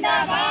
जिंदाबाद